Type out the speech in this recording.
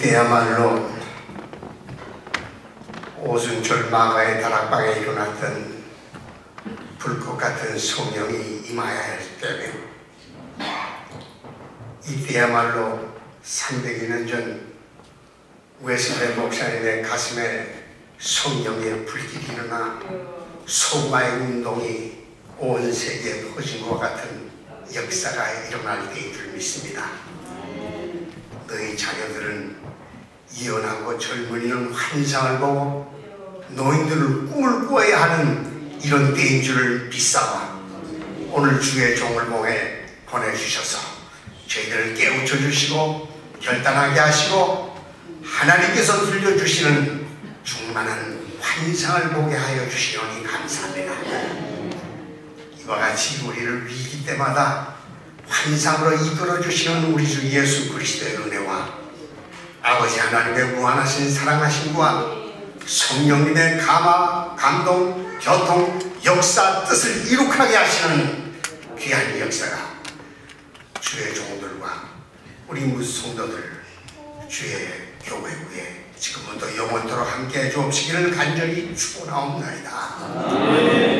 이때야말로 오순절 마가의 다락방에 일어났던 불꽃 같은 성령이 임하여야 할 때며 이때야말로 300여 년 전 웨슬레 목사님의 가슴에 성령의 불길이 일어나 소마의 운동이 온 세계에 퍼진 것 같은 역사가 일어날 때인 줄 믿습니다. 자녀들은 이혼하고 젊은이는 환상을 보고 노인들은 꿈을 꾸어야 하는 이런 때인 줄을 믿사와 오늘 주의 종을 봉해 보내주셔서 저희들을 깨우쳐 주시고 결단하게 하시고 하나님께서 들려주시는 충만한 환상을 보게 하여 주시오니 감사합니다. 이와 같이 우리를 위기 때마다 환상으로 이끌어 주시는 우리 주 예수 그리스도의 은혜와 아버지 하나님의 무한하신 사랑하심과 성령님의 감화, 감동, 교통, 역사, 뜻을 이룩하게 하시는 귀한 역사가 주의 종들과 우리 무성도들 주의 교회 위에 지금부터 영원토록 함께 해 주옵시기를 간절히 축원하옵나이다.